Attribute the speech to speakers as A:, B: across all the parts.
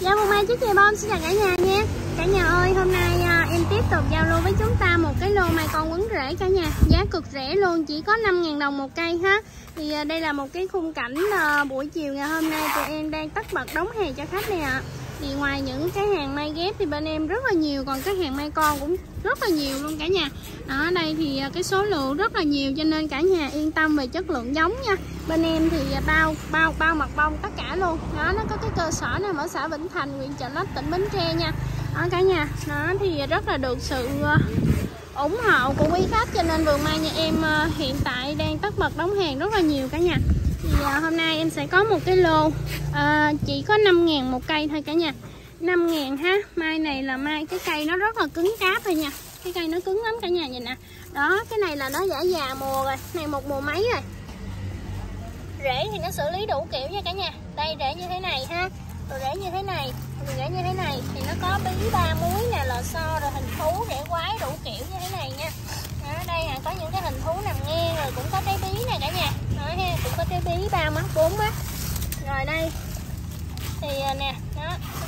A: Dạ một mai trước ngày bom xin chào cả nhà nha. Cả nhà ơi hôm nay à, em tiếp tục giao lưu với chúng ta một cái lô mai con quấn rễ cả nhà. Giá cực rẻ luôn chỉ có 5.000 đồng một cây ha. Thì à, đây là một cái khung cảnh à, buổi chiều ngày hôm nay tụi em đang tất bật đóng hàng cho khách nè ạ. Thì ngoài những cái hàng dép thì bên em rất là nhiều còn cái hàng may con cũng rất là nhiều luôn cả nhà. Ở đây thì à, cái số lượng rất là nhiều cho nên cả nhà yên tâm về chất lượng giống nha. Bên em thì à, bao bao bao mặt bông tất cả luôn. Đó nó có cái cơ sở nằm ở xã Vĩnh Thành huyện Chợ Lách tỉnh Bến Tre nha. Đó cả nhà. Đó thì rất là được sự à, ủng hộ của quý khách cho nên vườn mai nhà em hiện tại đang tất bật đóng hàng rất là nhiều cả nhà. Thì hôm nay em sẽ có một cái lô à, chỉ có 5 ngàn một cây thôi cả nhà. 5 ngàn ha. Mai này là mai cái cây nó rất là cứng cáp rồi nha. Cái cây nó cứng lắm cả nhà nhìn nè. Đó cái này là nó giả già mùa rồi. Này một mùa mấy rồi? Rễ thì nó xử lý đủ kiểu nha cả nhà. Đây rễ như thế này ha. Rồi rễ như thế này rồi rễ như thế này. Thì nó có bí ba muối nè lò xo rồi hình thú rễ quái đủ kiểu như thế này nha. Đó, đây là có những cái hình thú nằm ngang rồi cũng có trái bí nè cả nhà. Đó ha cũng có trái bí ba mắt bốn mắt. Rồi đây. Thì à, nè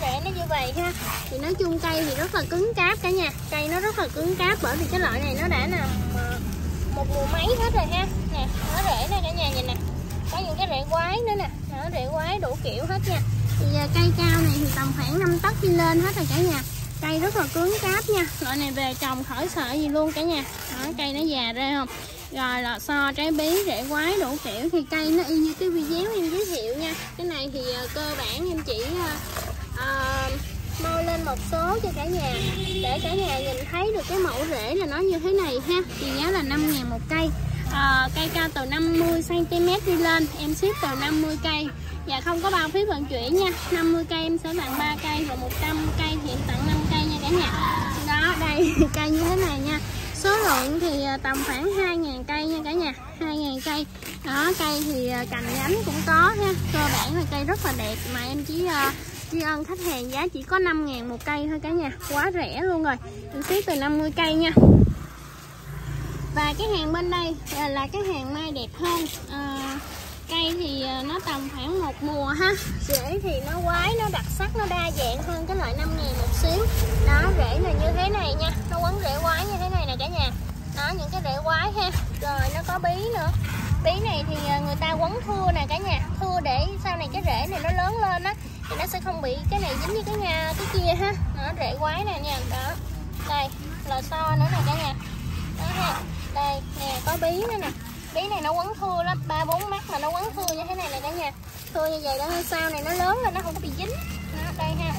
A: rễ nó như vậy ha. Thì nói chung cây thì rất là cứng cáp cả nhà. Cây nó rất là cứng cáp bởi vì cái loại này nó đã nằm ờ, một mùa mấy hết rồi ha. Nè nó rễ nè cả nhà nhìn nè. Có những cái rễ quái nữa nè. Nó rễ quái đủ kiểu hết nha. Thì ờ, cây cao này thì tầm khoảng 5 tấc đi lên hết rồi cả nhà. Cây rất là cứng cáp nha. Loại này về trồng khỏi sợ gì luôn cả nhà. Đó, cây nó già ra không? Rồi lò xo trái bí rễ quái đủ kiểu. Thì cây nó y như cái video em giới thiệu nha. Cái này thì uh, cơ bản em chỉ ờ, ờ, uh, uh, môi lên một số cho cả nhà để cả nhà nhìn thấy được cái mẫu rễ là nó như thế này ha. Thì giá là 5 ngàn một cây. À, cây cao từ 50 cm đi lên em ship từ 50 cây. Và không có bao phí vận chuyển nha. 50 cây em sẽ tặng 3 cây và 100 cây thì em tặng 5 cây nha cả nhà. Đó đây cây như thế này nha số lượng thì à, tầm khoảng 2.000 cây nha cả nhà. 2.000 cây. Đó cây thì à, cành nhánh cũng có ha. Cơ bản là cây rất là đẹp mà em chỉ uh, tri ân khách hàng giá chỉ có 5.000 một cây thôi cả nhà. Quá rẻ luôn rồi. Em ship từ 50 cây nha. Và cái hàng bên đây là cái hàng mai đẹp hơn à, cây thì nó tầm khoảng một mùa ha. Rễ thì nó quái nó đặc sắc nó đa dạng hơn cái loại 5.000 một xíu đó rễ là như thế này nha nó quấn rễ quái như thế này nè cả nhà đó những cái rễ quái ha. Rồi nó có bí nữa. Bí này thì à, người ta quấn thưa nè cả nhà. Thưa để sau này cái rễ này nó lớn lên á thì nó sẽ không bị cái này dính như cái nhà cái kia ha. Nó rễ quái nè nha. Đó. Đây lò xo nữa nè cả nhà. Đó ha. Đây nè có bí nữa nè. Bí này nó quấn thưa lắm. Ba bốn mắt mà nó quấn thưa như thế này nè cả nhà. Thưa như vậy đó sau này nó lớn lên nó không có bị dính. Đó, đây ha.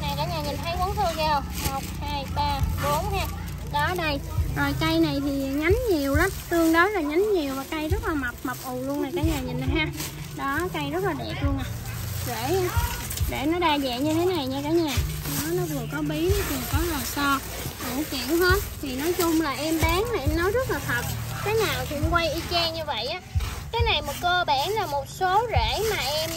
A: Nè cả nhà nhìn thấy quấn thưa kìa không? Một hai ba bốn ha đó, đây. Rồi cây này thì nhánh nhiều lắm. Tương đối là nhánh nhiều và cây rất là mập mập ù luôn này, cả nhà nhìn này ha. Đó, cây rất là đẹp luôn à. Rễ để nó đa dạng như thế này nha, cả nhà. Đó, nó vừa có bí, nó vừa có lò xo. Đủ kiểu hết thì nói chung là em bán là em nói rất là thật. Cái nào thì em quay y chang như vậy á. Cái này một cơ bản là một số rễ mà em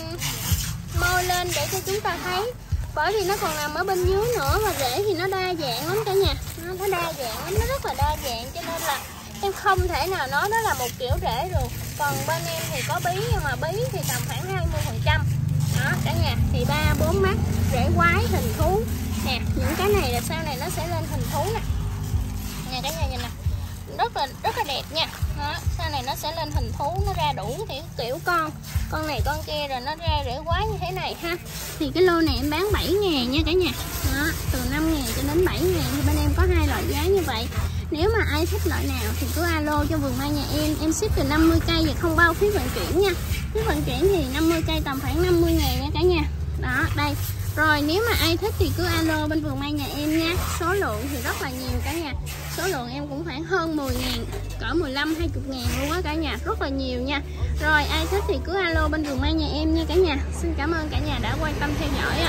A: môi lên để cho chúng ta thấy bởi vì nó còn nằm ở bên dưới nữa và rễ thì nó đa dạng lắm cả nhà. Nó đa dạng lắm, nó rất là đa dạng cho nên là em không thể nào nói đó là một kiểu rễ được. Còn bên em thì có bí, nhưng mà bí thì tầm khoảng 20 phần trăm. Đó, cả nhà. Thì ba, bốn mắt, rễ quái, hình thú. Nè, những cái này là sau này nó sẽ lên hình thú nè. Nhà cả nhà nhìn nè rất là rất là đẹp nha. Đó, sau này nó sẽ lên hình thú nó ra đủ thì kiểu con con này con kia rồi nó ra rễ quá như thế này ha. Thì cái lô này em bán 7 ngàn nha cả nhà. Đó, từ 5 ngàn cho đến 7 ngàn thì bên em có hai loại giá như vậy. Nếu mà ai thích loại nào thì cứ alo cho vườn mai nhà em. Em ship từ 50 cây và không bao phí vận chuyển nha. Phí vận chuyển thì 50 cây tầm khoảng 50 ngàn nha cả nhà. Đó đây rồi, nếu mà ai thích thì cứ alo bên vườn mai nhà em nha. Số lượng thì rất là nhiều cả nhà. Số lượng em cũng khoảng hơn 10 ngàn, Cỡ 15 20 ngàn luôn á cả nhà. Rất là nhiều nha. Rồi, ai thích thì cứ alo bên vườn mai nhà em nha cả nhà. Xin cảm ơn cả nhà đã quan tâm theo dõi ạ.